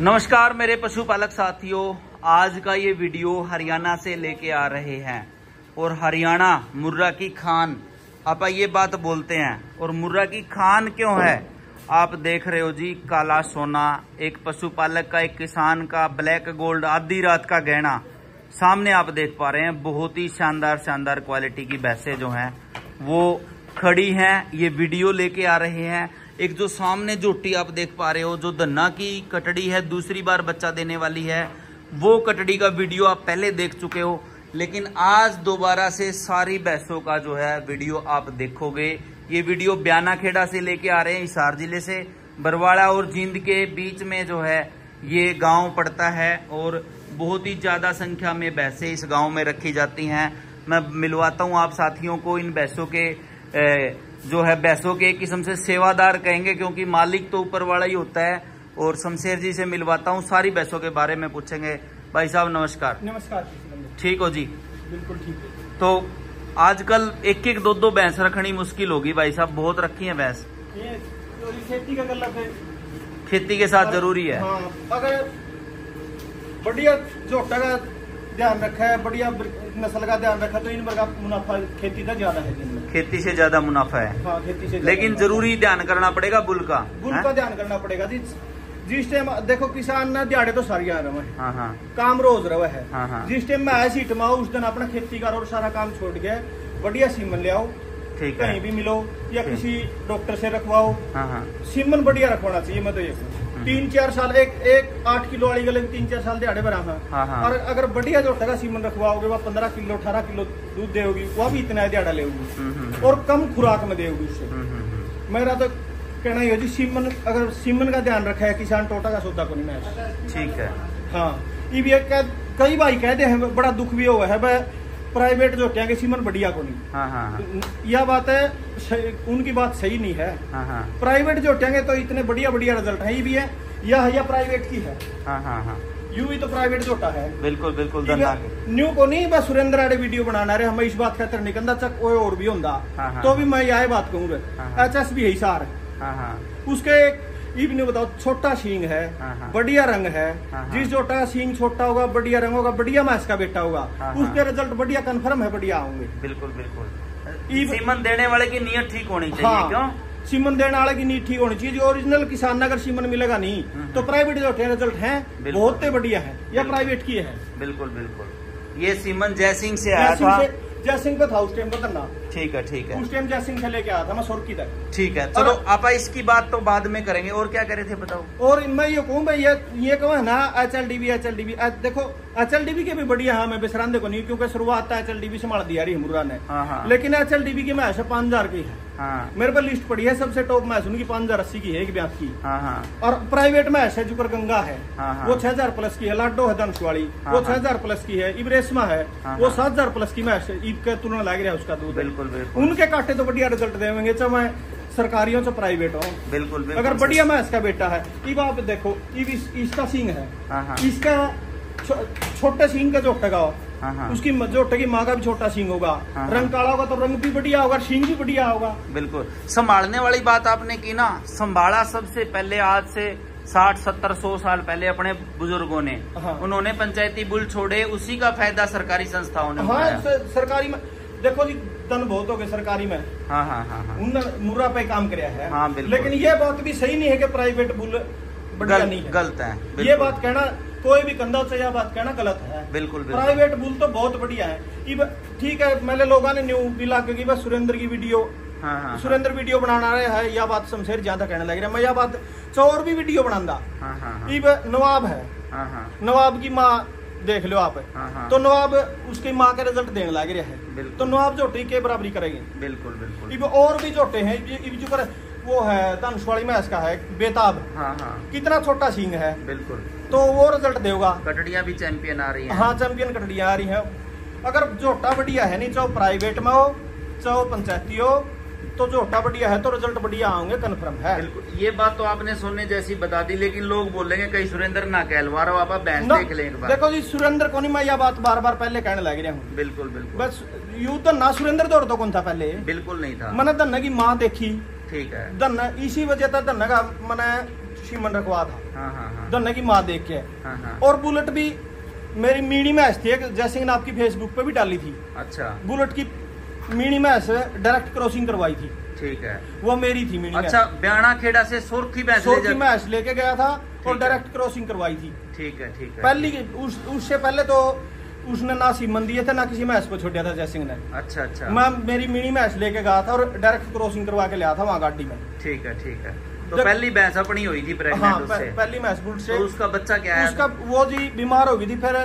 नमस्कार मेरे पशुपालक साथियों, आज का ये वीडियो हरियाणा से लेके आ रहे हैं और हरियाणा मुर्रा की खान। आप ये बात बोलते हैं, और मुर्रा की खान क्यों है? आप देख रहे हो जी, काला सोना, एक पशुपालक का, एक किसान का, ब्लैक गोल्ड, आधी रात का गहना। सामने आप देख पा रहे हैं, बहुत ही शानदार शानदार क्वालिटी की भैंसे जो हैं, वो खड़ी हैं, ये वीडियो लेके आ रहे हैं। एक जो सामने जोटी आप देख पा रहे हो, जो धन्ना की कटड़ी है, दूसरी बार बच्चा देने वाली है, वो कटड़ी का वीडियो आप पहले देख चुके हो, लेकिन आज दोबारा से सारी भैंसों का जो है वीडियो आप देखोगे। ये वीडियो ब्याना खेड़ा से लेके आ रहे हैं, हिसार ज़िले से। बरवाड़ा और जींद के बीच में जो है ये गाँव पड़ता है और बहुत ही ज़्यादा संख्या में भैंसे इस गाँव में रखी जाती हैं। मैं मिलवाता हूँ आप साथियों को इन भैंसों के जो है भैंसों के एक किस्म से सेवादार कहेंगे क्योंकि मालिक तो ऊपर वाला ही होता है। और शमशेर जी से मिलवाता हूँ सारी भैंसों के बारे में पूछेंगे। भाई साहब नमस्कार। नमस्कार ठीक हो जी? बिल्कुल ठीक है। तो आजकल एक एक दो दो भैंस रखनी मुश्किल होगी भाई साहब। बहुत रखी है भैंस। तो खेती का गलत है। खेती के साथ ज़रूरी है। हाँ अगर बढ़िया का ध्यान रखा है बढ़िया नस्ल का ध्यान रखा तो इन का मुनाफा खेती का ज़्यादा है खेती से ज़्यादा मुनाफा है। हाँ खेती से लेकिन ज़रूरी ध्यान करना पड़ेगा बुल का हैं? का ध्यान करना पड़ेगा जी। जिस टाइम देखो किसान ना दिहाड़े तो सारी आ रहा है। हाँ हाँ। काम रोज रहा है। हाँ, हाँ। जिस टाइम मैं आया सीट में उस दिन अपना खेती का और सारा काम छोड़ के बढ़िया सीमन ले आओ। ठीक कहीं भी मिलो या किसी डॉक्टर से रखवाओ। हाँ हाँ। सीमन बढ़िया रखवाना चाहिए मैं तो ये। तीन चार साल एक एक आठ किलो वाली गले तीन चार साल दिहाड़े भरा है हाँ। और अगर बढ़िया जो टका सीमन रखवाओगे वह पंद्रह किलो अठारह किलो दूध देगी वह भी इतना दिहाड़ा लेगी हम्म, हम्म, और कम खुराक में देगी उससे हम्म, हम्म, हम्म। मेरा तो कहना ही है जी सीमन अगर सीमन का ध्यान रखा है किसान टोटा का सौदा को नहीं मैं। ठीक है। हाँ ये भी कई भाई कहते हैं बड़ा दुख भी हुआ है भाई प्राइवेट जो क्या सीमन बढ़िया को नहीं हाँ हाँ हाँ। यह बात है उनकी बात सही नहीं है। हाँ हाँ। प्राइवेट जो टेंगे तो इतने बढ़िया बढ़िया रिज़ल्ट है ये भी है। यह यह प्राइवेट की है। हाँ हाँ हाँ। यू भी तो प्राइवेट जोटा है। बिल्कुल बिल्कुल न्यू को नहीं बस सुरेंद्र आड़े वीडियो बनाना रहे हम इस बात खातर नहीं कहता चक कोई और भी होंदा। हाँ, हाँ। तो भी मैं यह बात कहूँ हाँ, हाँ। एच एस भी है सार हाँ। हाँ उसके ये बताओ छोटा सींग है हाँ, हाँ। बढ़िया रंग है। हाँ, हाँ। जिस जोटा सींग छोटा होगा बढ़िया रंग होगा बढ़िया मैस का बेटा होगा। हाँ, उसके हाँ। रिज़ल्ट बढ़िया कंफर्म है बढ़िया होंगे बिल्कुल बिल्कुल। सीमन देने वाले की नीयत ठीक होनी चाहिए क्यों? हाँ सीमन देने वाले की नीति ठीक होनी चाहिए जो ओरिजिनल किसान अगर सीमन मिलेगा नहीं तो प्राइवेट जो रिज़ल्ट है बहुत ही बढ़िया है या प्राइवेट की है बिल्कुल बिल्कुल ये सीमन जयसिंह से आया जयसिंह था जयसिंह पे था उस टाइम का धरना ठीक है ठीक है। उस टाइम जयसिंह से लेके आया था मैं तक। ठीक है चलो आप इसकी बात तो बाद में करेंगे। और क्या करे थे बताओ। और मैं ये कहूँ भाई ये ये कहो है ना H L D B H L D B देखो एच एल डी बी के भी बढ़िया है मैं बेसरान को नहीं क्योंकि शुरुआत एच एल डी बी से मार दिया रही मुर्रा ने। हाँ हाँ। लेकिन एच एल डी बी की मैच है पाँच हज़ार की है। हाँ। मेरे पर लिस्ट पड़ी है सबसे टॉप मैच उनकी पाँच हज़ार अस्सी की है एक ब्यास की। हाँ हाँ। और प्राइवेट मैच है जुकर गंगा है हाँ, हाँ। वो छह हज़ार प्लस की है लाडो है धनसवाड़ी हाँ, वो। छह हज़ार प्लस की है इब्रेसमा है हाँ, वो। सात हज़ार प्लस की मैच है ईद के तुलना लग रहा है उसका दूध बिल्कुल बिल्कुल उनके काटे तो बढ़िया रिज़ल्ट देवेंगे चाहे मैं सरकारी हो चाहे प्राइवेट हो। बिल्कुल बिल्कुल अगर बढ़िया मैच का बेटा है इब आप देखो इब इस, इसका सींग है। हाँ हाँ। इसका छो, छोटे सींग का जो टगा हाँ उसकी म- जो टगी माँ का भी छोटा सींग होगा। रंग काला होगा तो रंग भी बढ़िया होगा सींग भी बढ़िया होगा। बिल्कुल। संभालने वाली बात आपने की ना संभाला सबसे पहले आज से साठ सत्तर सौ साल पहले अपने बुज़ुर्गों ने। हाँ। उन्होंने पंचायती बुल छोड़े उसी का फ़ायदा सरकारी संस्थाओं ने हाँ सरकारी में देखो जी तन बहुत हो गए सरकारी में। हाँ हाँ हाँ हाँ। मुर्रा पे काम कराया है। हाँ, लेकिन ये बात भी सही नहीं है कि प्राइवेट बुल बढ़िया गल- नहीं है। गलत है ये बात कहना कोई भी कंधा से यह बात कहना गलत है। बिल्कुल बिल्कुल। प्राइवेट बुल तो बहुत बढ़िया है। ठीक है मैंने लोगों ने न्यू बिला क्योंकि बस सुरेंद्र की वीडियो हाँ हाँ सुरेंद्र वीडियो बनाना रहे है यह बात शमशेर ज़्यादा कहने लग रहा है। मैं यह बात चौर भी वीडियो बनांदा। हाँ हाँ हाँ। नवाब है। हाँ हाँ। नवाब की माँ देख लो आप। हाँ हाँ। तो नवाब उसकी माँ का रिज़ल्ट देने लग रहा है। तो नवाब झोटे के बराबरी करेंगे। बिल्कुल बिल्कुल। इब और भी झोटे हैं इब जो कर वो है धनुषवाड़ी में इसका है बेताब। हाँ हाँ। कितना छोटा सींग है। बिल्कुल। तो वो रिज़ल्ट देगा। कटड़िया भी चैंपियन आ रही है। हाँ चैंपियन कटड़िया आ रही है। अगर झोटा बढ़िया है नहीं चाहे प्राइवेट में हो चाहे पंचायती हो तो झोटा बढ़िया है तो रिज़ल्ट बढ़िया आएँगे कन्फर्म है। ये बात तो आपने सुनने जैसी बता दी लेकिन लोग बोलेंगे कहीं सुरेंद्र ना कहलवा रहा आप भैंस ना, देख लें देखो जी सुरेंद्र को नहीं मैं यह बात बार बार पहले कहने लग रहा हूँ। बिल्कुल बिल्कुल। बस यू तो ना सुरेंद्र दौड़ तो कौन था पहले? बिल्कुल नहीं था। मैंने धन्ना की माँ देखी। ठीक है। धन्ना इसी वजह था धन्ना का मैंने सीमन रखवा था। हाँ हाँ हाँ। दोनों की माँ देख के। और बुलेट भी मेरी मीनी मैच थी जयसिंह ने आपकी फेसबुक पे भी डाली थी। अच्छा। बुलेट की मिनी मैच डायरेक्ट क्रॉसिंग करवाई थी। ठीक है। वो मेरी थी मिनी अच्छा ब्याणा खेड़ा से सुरखी भैंस जा मैच लेके गया था और डायरेक्ट क्रॉसिंग करवाई थी। ठीक है ठीक है। पहली उस उससे पहले तो उसने ना सीमन दिए थे ना किसी मैच को छोड़ा था जयसिंह ने। अच्छा अच्छा। मैं मेरी मिनी मैच लेके गया था और डायरेक्ट क्रॉसिंग करवा के लिया था वहाँ गाड़ी में। ठीक है ठीक है। तो पहली भैंस अपनी हुई थी हाँ प्रेग्नेंट उससे। पहली बुलेट से। तो उसका बच्चा क्या है? उसका वो जी बीमार हो गई थी फिर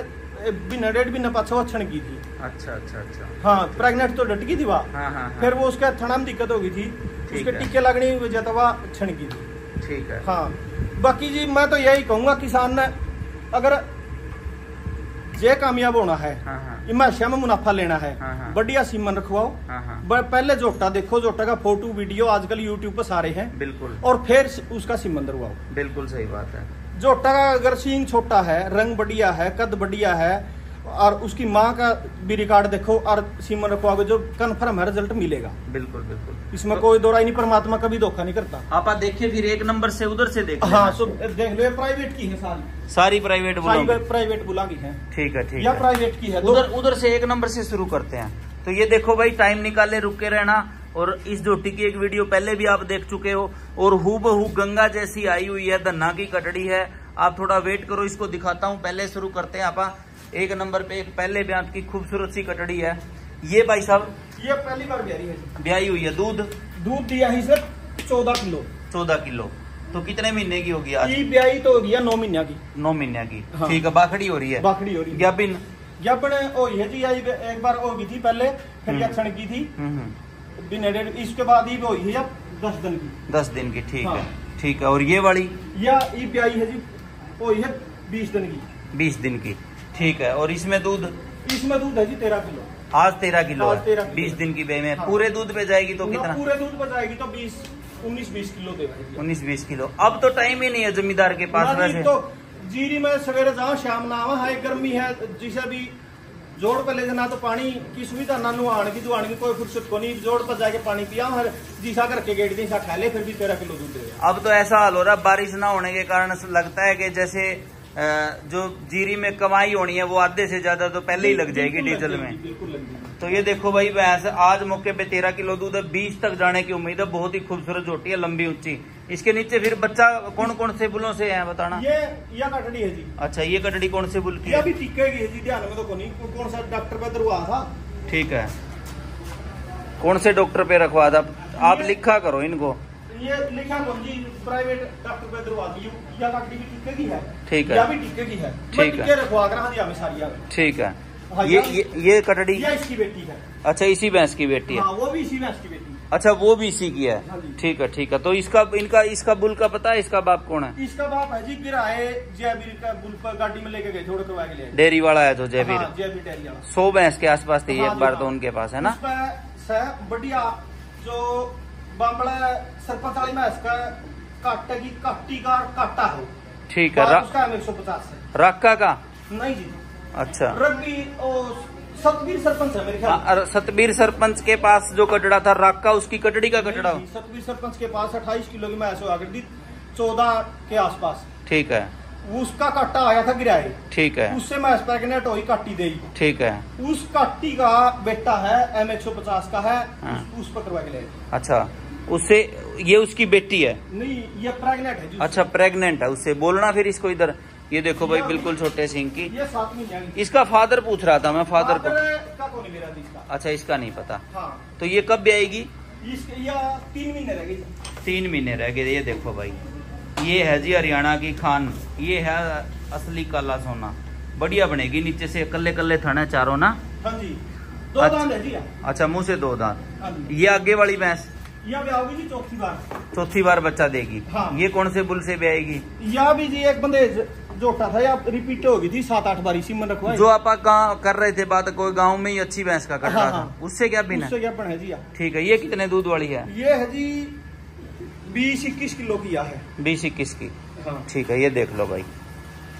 बिना डेढ़ बिना पाछे वो छण की थी। अच्छा अच्छा अच्छा। हाँ प्रेग्नेंट तो डट गई थी वहाँ हाँ हाँ फिर हाँ वो उसके थना में दिक्कत हो गई थी। उसके है। टीके लगने की वजह तो वह छण की थी। ठीक है। हाँ। बाकी जी मैं तो यही कहूँगा किसान ने अगर जे कामयाब होना है हाँ हाँ। हिमाशा में मुनाफा लेना है हाँ, हाँ। बढ़िया सीमन रखवाओ। हाँ हाँ। पहले जोटा देखो जोटा का फ़ोटो वीडियो आजकल यूट्यूब पर सारे हैं। बिल्कुल। और फिर उसका सीमन दरवाओ। बिल्कुल सही बात है। जोटा का अगर सींग छोटा है रंग बढ़िया है कद बढ़िया है और उसकी माँ का भी रिकॉर्ड देखो और सीमन रखवाओगे जो कन्फर्म है रिज़ल्ट मिलेगा। बिल्कुल बिल्कुल। इसमें तो कोई दो राय नहीं परमात्मा कभी धोखा नहीं करता। आप देखिए फिर एक नंबर से उधर से देख हाँ। सो देख लो प्राइवेट की है सारी। सारी प्राइवेट प्राइवेट बुलागी है। ठीक है ठीक या प्राइवेट की है उधर उधर से एक नंबर से शुरू करते हैं। तो ये देखो भाई टाइम निकाले रुके रहना। और इस जोटी की एक वीडियो पहले भी आप देख चुके हो और हु गंगा जैसी आई हुई है धन्ना की कटड़ी है। आप थोड़ा वेट करो इसको दिखाता हूँ पहले शुरू करते हैं आपा। एक नंबर पे एक पहले ब्यात की खूबसूरत सी कटड़ी है। ये भाई साहब ये पहली बार ब्यारी है ब्याई हुई है दूध? दूध दिया है सर चौदह किलो। चौदह किलो। तो कितने महीने की होगी आज? ब्याई तो हो गया नौ महीने की। नौ महीने की। हाँ। ठीक है बाखड़ी हो रही है। बाखड़ी हो रही है। ग्याबिन जब ओ ये जी आई एक बार होगी थी पहले फिर हम्म। की थी। हम्म हम्म। बिन एडेड इसके बाद हो गई है अब दस दिन की? दस दिन की ठीक हाँ। है। ठीक है और ये वाली? या ई ब्याई है जी ओ है बीस दिन की। बीस दिन की ठीक है। और इसमें दूध? इसमें दूध है जी तेरह किलो। आज तेरह किलो आज है। 13 किलो। बीस दिन की बे में। हाँ। पूरे दूध पे जाएगी तो कितना? पूरे दूध बचाएगी तो बीस उन्नीस बीस किलो दे उन्नीस बीस किलो। अब तो टाइम ही नहीं है जमींदार के पास तो जीरी में सवेरे जाओ शाम ना आवा हाई गर्मी है जिसे भी जोड़ पे ले जाना तो पानी की सुविधा नानू नुआण की दुआण की कोई फुर्सत को नहीं। जोड़ पर जाके पानी पिया हर जीसा करके गेट दी खा ले फिर भी तेरह किलो दूध दे अब तो ऐसा हाल हो रहा बारिश ना होने के कारण लगता है कि जैसे जो जीरी में कमाई होनी है वो आधे से ज़्यादा तो पहले ही लग जाएगी डीजल में। बिल्कुल लग जाएगी। तो ये देखो भाई भैंस आज मौके पे तेरह किलो दूध है बीस तक जाने की उम्मीद है। बहुत ही खूबसूरत झोटी है लंबी ऊँची। इसके नीचे फिर बच्चा कौन कौन से बुलों से है बताना? ये या कटड़ी है जी। अच्छा ये कटड़ी कौन से बुल की ये अभी टिकेगी है जी ध्यान में तो कोनी। कौन सा डॉक्टर पे दरवा था? ठीक है। कौन से डॉक्टर पे रखवा था? आप लिखा करो इनको। ये लिखा कौन जी? प्राइवेट डॉक्टर पे दरवा दी या कटड़ी भी टिकेगी है। ठीक है। या भी टिकेगी है। ठीक है। रखवा कर हाँ जी हमें सारी ठीक हाँ, ये ये ये कटड़ी ये इसकी बेटी है। अच्छा इसी भैंस की बेटी है। हाँ वो भी इसी में इसकी बेटी अच्छा वो भी इसी की है। हाँ ठीक है ठीक है। तो इसका इनका इसका बुल का पता है? इसका बाप कौन है? इसका बाप है जी किराए जयवीर का बुल पर गाड़ी में लेके गए थोड़े करवा के लिए डेयरी वाला है जो जयवीर। हाँ, जयवीर सौ भैंस के आसपास थी हाँ एक बार हाँ। तो उनके पास है ना? बढ़िया जो बामड़ा सरपंच वाली में इसका काटे की काटी का काटा है। ठीक है उसका एक सौ पचास है रक्का का? नहीं जी। अच्छा। सतवीर सरपंच है मेरे ख्याल हाँ, सतबीर सरपंच के पास जो कटड़ा था राक्का उसकी कटड़ी का कटड़ा? सतवीर सरपंच के पास अट्ठाईस किलो की मैच हुआ करती चौदह के आसपास। ठीक है। उसका काटा आया था गिराए। ठीक है। उससे मैच प्रेगनेंट हुई काटी दे ठीक है। उस काटी का बेटा है एम एक सौ पचास का है हाँ। उस, उस पर करवा के ले अच्छा उससे ये उसकी बेटी है? नहीं ये प्रेगनेंट है अच्छा प्रेग्नेंट है उससे बोलना फिर इसको इधर। ये देखो भाई बिल्कुल छोटे सिंह की। इसका फादर पूछ रहा था मैं फादर को। इसका? अच्छा इसका नहीं पता। हाँ। तो ये कब भी आएगी तीन महीने रह गई तीन महीने रह गए। ये देखो भाई ये है जी हरियाणा की खान। ये है असली काला सोना। बढ़िया बनेगी नीचे से कल्ले कल्ले थाने चारों ना? हाँ जी। दो अच्छा। दांत है जी। अच्छा मुँह से दो दांत। हाँ ये आगे वाली भैंस? चौथी बार। चौथी बार बच्चा देगी। हाँ। ये कौन से बुल से भी आएगी या भी जी एक बंदे जोटा था या रिपीट होगी थी सात आठ बार इसी में जो आप कर रहे थे बात कोई गाँव में ही अच्छी भैंस का कर रहा हाँ, था। हाँ। उससे क्या बिना? उससे क्या बने जी ठीक है ये कितने दूध वाली है? ये है जी बीस इक्कीस किलो की है। बीस इक्कीस की। हाँ। ठीक है ये देख लो भाई।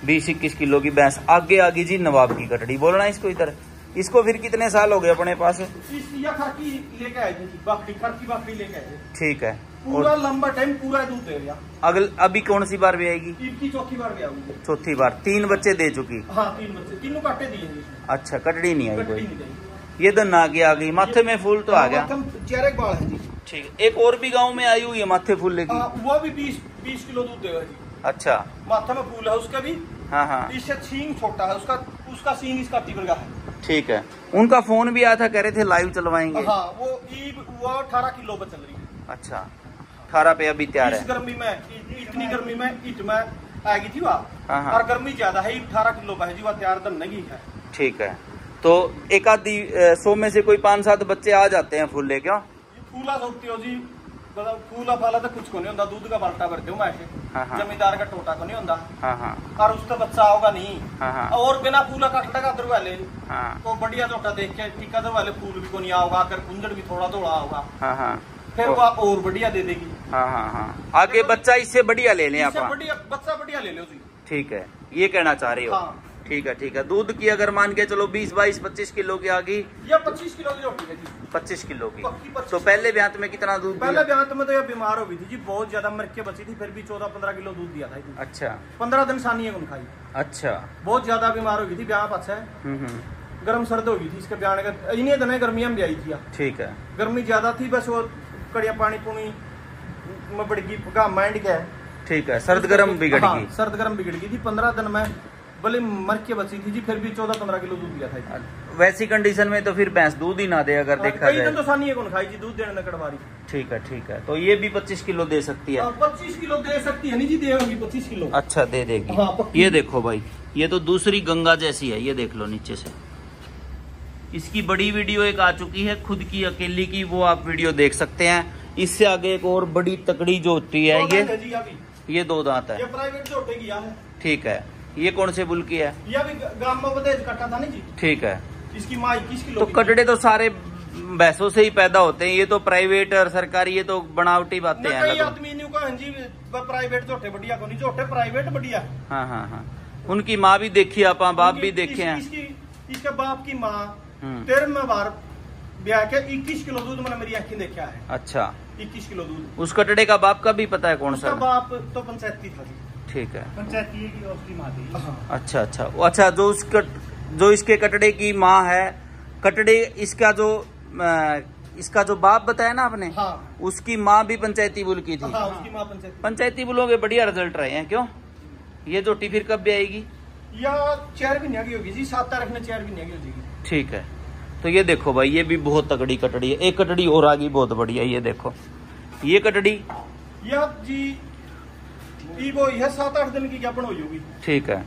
बीस इक्कीस किलो की भैंस आगे आगे जी नवाब की कटड़ी। बोलना इसको इधर। इसको फिर कितने साल हो गए अपने पास? ठीक है। पूरा लंबा टाइम पूरा दूध दे रहा। अगल अभी कौन सी बार भी आएगी? चौथी बार गया हूँ चौथी बार। तीन बच्चे दे चुकी। हाँ तीन बच्चे। तीनों काटे दिए अच्छा कटड़ी नहीं आई कोई। ये धन आ गया आ गई। माथे में फूल तो आ गया। चेहरे बाल है जी। ठीक है। एक और भी गाँव में आई हुई है माथे फूल लेगी हाँ, वो भी बीस बीस किलो दूध देगा जी। अच्छा। माथा में फूल है उसका भी हाँ हाँ। इससे सींग छोटा है उसका उसका सींग इसका तीव्र का है। ठीक है। उनका फ़ोन भी आया था कह रहे थे लाइव चलवाएँगे। हाँ वो ईब वो अठारह किलो पर चल रही है। अच्छा। अठारह पे अभी तैयार है गर्मी में इतनी गर्मी में ईट में आएगी थी वहाँ। और गर्मी ज़्यादा है अठारह किलो है जी वह तैयार दम नहीं है ठीक है तो एक आधी सौ में से कोई पाँच सात बच्चे आ जाते हैं फूले ये फूला सोचते हो जी मतलब फूला फाला तो कुछ को नहीं होता दूध का बाल्टा भरते हो मैं। जमींदार का टोटा को नहीं होता और उसका बच्चा होगा नहीं। और बिना फूला का अदर वाले हाँ तो बढ़िया टोटा देख के टीका अदर फूल भी को नहीं आओगा अगर कुंजड़ भी थोड़ा थोड़ा होगा फिर वो आप और बढ़िया दे देगी। हाँ हाँ हाँ। आगे बच्चा इससे बढ़िया ले लें आप। बढ़िया बच्चा बढ़िया ले लो जी। ठीक है ये कहना चाह रही हो? हाँ। ठीक है ठीक है। दूध की अगर मान के चलो बीस बाईस पच्चीस किलो की आ गई। ये पच्चीस किलो की जी। पच्चीस किलो की। तो पहले ब्यात में कितना दूध पहले ब्यांत में तो ये बीमार हो गई थी जी बहुत ज़्यादा मर के बची थी फिर भी चौदह पंद्रह किलो दूध दिया था। अच्छा। पंद्रह दिन सानी है खाई अच्छा। बहुत ज़्यादा बीमार हो गई थी ब्याह अच्छा है। हम्म हम्म। गर्म सर्द हो गई थी इसके ब्याह इन्हीं दिनों गर्मियाँ में भी आई थी ठीक है। गर्मी ज़्यादा थी बस वो कड़िया पानी पुनी में गई का माइंड क्या है ठीक है सर्द गर्म बिगड़ हाँ, गई। सर्द गर्म बिगड़ गई थी। पंद्रह दिन में भले मर के बची थी जी फिर भी चौदह पंद्रह किलो दूध दिया था वैसी कंडीशन में तो फिर भैंस दूध ही ना दे अगर देखा जाए। तो सानी है कौन खाई जी दूध देने में कड़वारी। ठीक है ठीक है। तो ये भी पच्चीस किलो दे सकती है। पच्चीस किलो दे सकती है नहीं जी दे पच्चीस किलो। अच्छा दे देगी। हाँ, ये देखो भाई ये तो दूसरी गंगा जैसी है ये देख लो नीचे से। इसकी बड़ी वीडियो एक आ चुकी है खुद की अकेली की वो आप वीडियो देख सकते हैं। इससे आगे एक और बड़ी तकड़ी जो होती है ये है ये दो दांत है। ये प्राइवेट जोटे है ठीक है। ये कौन से बुल की है? ये अभी गाँव में कट्टा था नहीं जी? ठीक है। इसकी माँ इक्कीस किलो तो कटड़े तो सारे भैंसों से ही पैदा होते हैं। ये तो प्राइवेट और सरकारी ये तो बनावटी बातें हैं आदमी जी प्राइवेट जोटे बढ़िया को नहीं प्राइवेट बढ़िया। हाँ हाँ हाँ। उनकी माँ भी देखी आप बाप भी देखे हैं। इसके बाप की माँ हम्म। तेरहवें बार ब्याह के इक्कीस किलो दूध मैंने मेरी आँखें देखा है। अच्छा। इक्कीस किलो दूध। उस कटड़े का बाप का भी पता है कौन सा? बाप तो पंचायती था ठीक है। पंचायती की उसकी माँ थी? हाँ। अच्छा अच्छा। अच्छा जो उस कट, जो इसके कटड़े की माँ है कटड़े इसका जो इसका जो बाप बताया ना आपने? हाँ। उसकी माँ भी पंचायती बुल की थी। हाँ उसकी माँ पंचायती। पंचायती बुलों के बढ़िया रिज़ल्ट रहे हैं क्यों? ये जोटी फिर कब भी आएगी? या चार भी नहीं होगी जी सात तारीख में चार भी नहीं हो जाएगी। ठीक है। तो ये देखो भाई ये भी बहुत तगड़ी कटड़ी है। एक कटड़ी और आ गई बहुत बढ़िया ये देखो। ये कटड़ी? या जी वो यह सात आठ दिन की ज्ञापन ठीक है।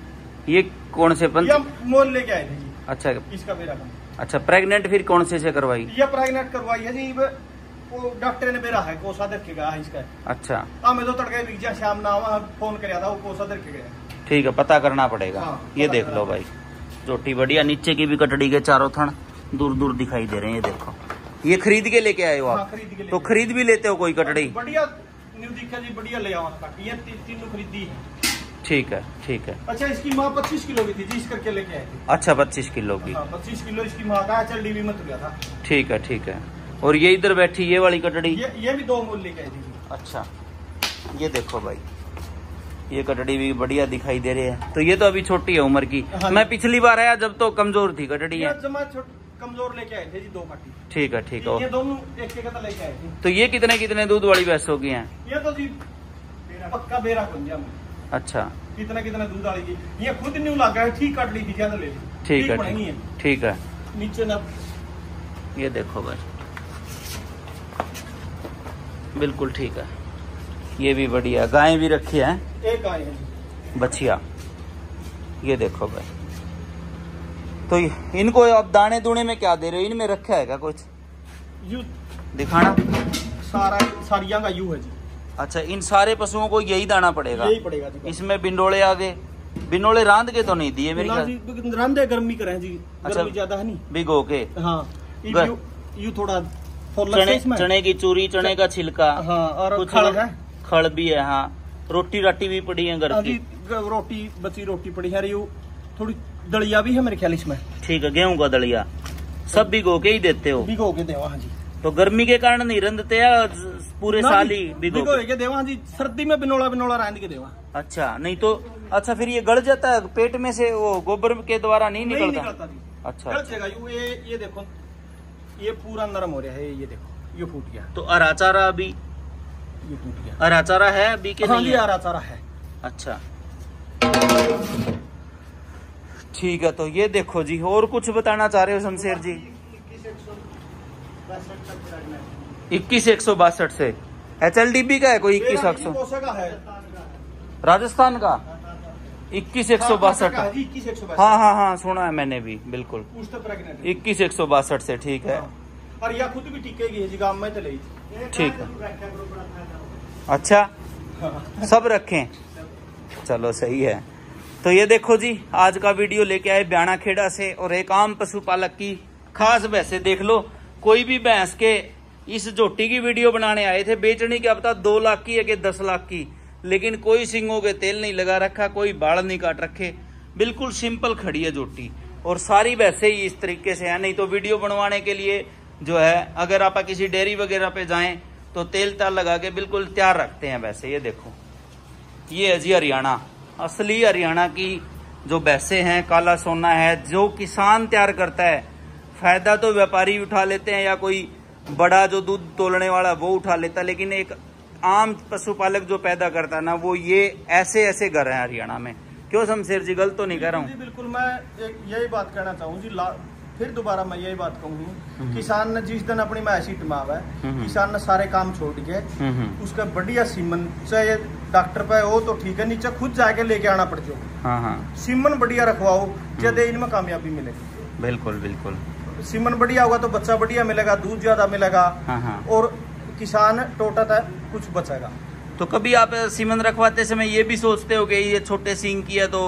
ये कौन से मोल लेके आए थे जी। अच्छा। इसका मेरा अच्छा प्रेग्नेंट फिर कौन से से करवाई? यह प्रेगनेंट करवाई है जी वो डॉक्टर ने मेरा है कोसा दर के गया है इसका। अच्छा। हमें तो तड़के शाम ना फ़ोन कराया था वो कोसा दर के गया। ठीक है पता करना पड़ेगा। हाँ, ये देख लो भाई। जोटी बढ़िया नीचे की भी कटड़ी के चारों थन दूर दूर दिखाई दे रहे हैं ये देखो। ये खरीद के लेके आए हो हाँ, आप खरीद के तो खरीद भी लेते हो कोई कटड़ी? बढ़िया न्यू दिखा जी बढ़िया ले आवा काटी ये तीनों खरीदी ठीक है ठीक है। अच्छा इसकी माँ पच्चीस किलो की थी जी इस करके लेके आए अच्छा पच्चीस किलो की। हाँ पच्चीस किलो इसकी माँ का चल डीवी में गया था। ठीक है ठीक है। और ये इधर बैठी ये वाली कटड़ी? ये ये भी दो मूल लेके आई थी अच्छा ये देखो भाई। ये कटड़ी भी बढ़िया दिखाई दे रही है। तो ये तो अभी छोटी है उम्र की। हाँ। मैं पिछली बार आया जब तो कमज़ोर थी कटड़ी है। कमज़ोर लेके आए थे जी दो काटी ठीक है ठीक ये है दोनों एक एक लेके आए थे। तो ये कितने कितने दूध वाली भैंसों की हैं? ये तो जी पक्का बेरा कुंजा अच्छा। कितना कितना दूध डालेगी ये खुद न्यू लगा है ठीक काट ली थी ज़्यादा ले ठीक है ठीक है। नीचे ना ये देखो भाई। बिल्कुल ठीक है। ये भी बढ़िया गायें भी रखी है। एक हैं। बछिया। ये देखो भाई। तो इनको अब दाने दूने में क्या दे रहे हो? इनमें रखा है क्या कुछ? यू दिखाना। सारा सारिया का यू है जी। अच्छा इन सारे पशुओं को यही दाना पड़ेगा? यही पड़ेगा इसमें बिंडोले आगे। बिंडोले रांध के तो नहीं दिए मेरी ख्याल रंधे गर्मी करें जी। अच्छा। ज़्यादा है नहीं। भिगो के। हाँ यू, यू थोड़ा चने चने की चूरी चने का छिलका। हाँ और कुछ है। खड़ भी है हाँ। रोटी राटी भी पड़ी है घर हाँ की। रोटी बची रोटी पड़ी है थोड़ी दलिया भी है मेरे ख्याल इसमें। ठीक है गेहूँ का दलिया। सब भिगो के ही देते हो? भिगो के देवा हाँ जी। तो गर्मी के कारण नहीं रंधते पूरे साल ही भिगो के? देवा हाँ जी। सर्दी में बिनोला बिनोला रांध के देवा अच्छा नहीं तो अच्छा फिर ये गड़ जाता है पेट में से वो गोबर के द्वारा नहीं निकलता, नहीं निकलता अच्छा गल जाएगा ये ये ये देखो ये पूरा नरम हो रहा है ये देखो ये फूट गया। तो अराचारा अभी ये टूट गया। अराचारा है अभी के हाँ नहीं जी है? है। अच्छा। ठीक है तो ये देखो जी और कुछ बताना चाह रहे हो शमशेर जी? इक्कीस एक सौ बासठ से। एच एल डी बी का है कोई इक्कीस एक सौ? है। राजस्थान का? इक्कीस एक सौ बासठ। हाँ, इक्कीस एक सौ बासठ। हाँ हाँ हाँ सुना है मैंने भी बिल्कुल। इक्कीस एक सौ बासठ से ठीक है। और यह खुद भी टिकेगी है जी गाँव में चले ठीक है अच्छा सब रखें चलो सही है तो ये देखो जी आज का वीडियो लेके आए ब्याणा खेड़ा से और एक आम पशुपालक की खास भैंसे देख लो कोई भी भैंस के इस जोटी की वीडियो बनाने आए थे बेचने की अब तक दो लाख की है कि दस लाख की लेकिन कोई सिंगों के तेल नहीं लगा रखा कोई बाल नहीं काट रखे बिल्कुल सिंपल खड़ी है जोटी और सारी वैसे ही इस तरीके से है नहीं तो वीडियो बनवाने के लिए जो है, अगर आप किसी डेयरी वगैरह पे जाएँ तो तेल ताल लगा के बिल्कुल तैयार रखते हैं वैसे, ये देखो। ये है जी हरियाणा। असली हरियाणा की जो भैंसे हैं, काला सोना है, जो किसान तैयार करता है, फ़ायदा तो व्यापारी उठा लेते हैं या कोई बड़ा जो दूध तोलने वाला, वो उठा लेता है, लेकिन एक आम पशुपालक जो पैदा करता है ना, वो ये ऐसे ऐसे घर हैं हरियाणा में। क्यों शमशेर जी, गलत तो नहीं कर रहा हूँ? बिल्कुल, मैं एक यही बात कहना चाहूँ जी फिर दोबारा मैं यही बात कहूँ किसान ने जिस दिन अपनी मैसी टमावा है हम्म। किसान ने सारे काम छोड़ के हम्म, हम्म। उसका बढ़िया सीमन चाहे डॉक्टर पे हो तो ठीक है नीचे खुद जाके लेके आना पड़ जो हाँ हाँ। सीमन बढ़िया रखवाओ जदे इनमें कामयाबी मिलेगी बिल्कुल बिल्कुल। सीमन बढ़िया होगा तो बच्चा बढ़िया मिलेगा दूध ज़्यादा मिलेगा। हाँ हाँ। और किसान टोटा था कुछ बचेगा। तो कभी आप सीमन रखवाते समय ये भी सोचते हो कि ये छोटे सिंग की है तो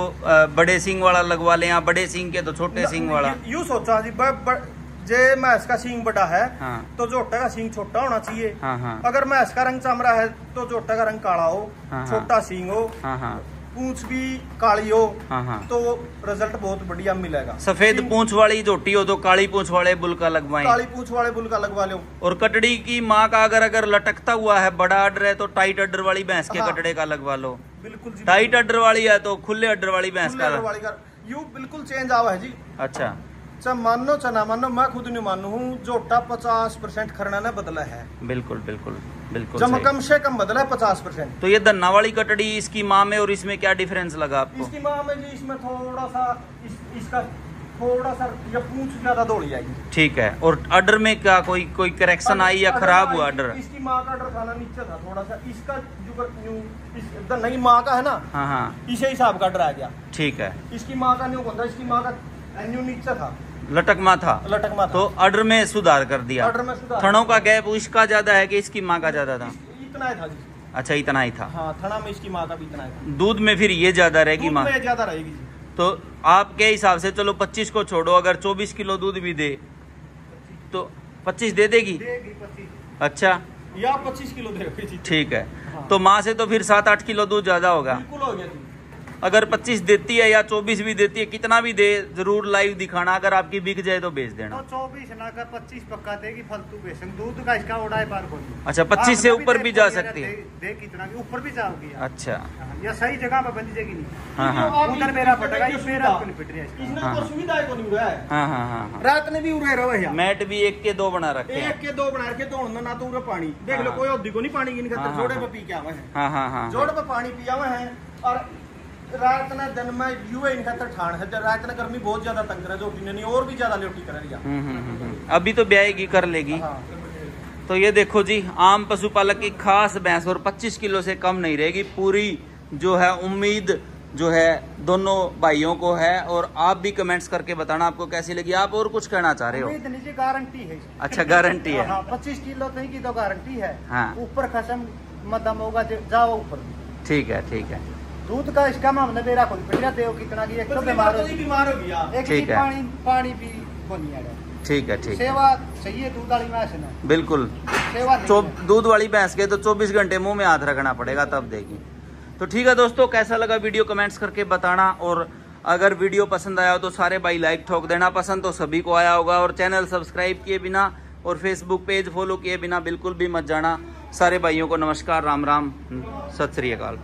बड़े सिंग वाला लगवा लें या बड़े सिंग के तो छोटे सिंग वाला? यू- सोचा जी ब- ब- जे मैस का सिंग बड़ा है हाँ। तो जोटा का सिंग छोटा होना चाहिए। हाँ हाँ। अगर मैस का रंग चमरा है तो जोटा का रंग काला हो हाँ, हाँ। छोटा सिंग हो। हाँ हाँ। पूंछ भी काली हो हाँ हाँ। तो रिज़ल्ट बहुत बढ़िया मिलेगा। सफ़ेद पूछ वाली जोटी हो तो काली पूछ वाले बुलका लगवाएँ। काली पूछ वाले बुलका लगवा लो और कटड़ी की माँ का अगर अगर लटकता हुआ है बड़ा अडर है तो टाइट अडर वाली भैंस के हाँ। कटड़े का लगवा लो। बिल्कुल टाइट अडर वाली है तो खुले अडर वाली भैंस का का यू बिल्कुल चेंज आवा है जी। अच्छा। चाहे मानो चाहे ना मानो मैं खुद नहीं मानू हूँ जोटा पचास परसेंट खरना ने बदला है। बिल्कुल बिल्कुल बिल्कुल जब कम से कम बदला है पचास परसेंट। तो ये धन्ना वाली कटड़ी इसकी माँ में और इसमें क्या डिफरेंस लगा आपको? इसकी माँ में जी इसमें थोड़ा सा इस, इसका थोड़ा सा ये पूंछ ज़्यादा दौड़ी आएगी ठीक है और अडर में क्या कोई कोई करेक्शन आई या खराब हुआ अडर? इसकी माँ का अडर खाना नीचे था थोड़ा सा इसका जो नहीं माँ का है ना हाँ हाँ। इसे हिसाब का अडर आ गया। ठीक है। इसकी माँ का न्यू कौन था इसकी माँ का न्यू नीचे था। लटक माँ था लटक माँ तो अडर में सुधार कर दिया। अडर में सुधार। थनों का गैप इसका ज़्यादा है कि इसकी माँ का ज़्यादा था? इतना ही था अच्छा इतना ही था। हाँ थना में इसकी माँ का भी इतना ही था। दूध में फिर ये ज़्यादा रहेगी माँ? ज़्यादा रहेगी तो आपके हिसाब से चलो 25 को छोड़ो अगर 24 किलो दूध भी दे तो 25 दे देगी? अच्छा। या पच्चीस किलो दे ठीक है। हाँ। तो माँ से तो फिर सात आठ किलो दूध ज़्यादा होगा। बिल्कुल हो गया अगर 25 देती है या 24 भी देती है कितना भी दे ज़रूर लाइव दिखाना। अगर आपकी बिक जाए तो बेच देना। तो चौबीस ना कर पच्चीस पक्का देगी फालतू बेसन दूध का इसका पार अच्छा 25 से ऊपर भी जा सकती है। दे कितना ऊपर भी जाओगी अच्छा। या सही जगह पे बंदी जाएगी नहीं। हाँ हाँ। उधर मेरा फटेगा, ये मेरा फिट रही है हाँ, तो हाँ। सुविधा है हाँ। हाँ हाँ हाँ रात ने भी उड़े रहो है मैट भी एक के दो बना रखे एक के दो बना के दौड़ना ना तो उरे पानी। देख लो हाँ। कोई औधी को नहीं पानी की नहीं हाँ, खाते हाँ, जोड़े हाँ। पे पी के आवे हैं। हाँ हाँ हाँ। जोड़ पे पानी पिया हुए हैं और रात ने दिन में युवा इन खातर ठाण है। जब रात ने गर्मी बहुत ज़्यादा तंग करे जो नहीं और भी ज़्यादा ल्योटी करे हम्म। अभी तो ब्याएगी कर लेगी। हाँ। तो ये देखो जी आम पशुपालक की खास भैंस और 25 किलो से कम नहीं रहेगी। पूरी जो है उम्मीद जो है दोनों भाइयों को है और आप भी कमेंट्स करके बताना आपको कैसी लगी। आप और कुछ कहना चाह रहे हो? गारंटी है। अच्छा गारंटी है। हाँ पच्चीस किलो नहीं की तो गारंटी है। ऊपर हाँ। ऊपर खसम मदम होगा जाओ ऊपर। ठीक है ठीक है। दूध का इसका मामला मेरा खुद बढ़िया देव कितना की एक तो बीमार हो तो बीमार हो गया। एक ठीक है। पानी पानी भी बनी है। ठीक है ठीक है। सेवा सही है दूध वाली ना? बिल्कुल। सेवा चौ दूध वाली भैंस के तो 24 घंटे मुँह में हाथ रखना पड़ेगा तब देगी। तो ठीक है दोस्तों कैसा लगा वीडियो कमेंट्स करके बताना और अगर वीडियो पसंद आया हो तो सारे भाई लाइक ठोक देना पसंद तो सभी को आया होगा और चैनल सब्सक्राइब किए बिना और फेसबुक पेज फॉलो किए बिना बिल्कुल भी मत जाना। सारे भाइयों को नमस्कार राम राम सत श्री अकाल।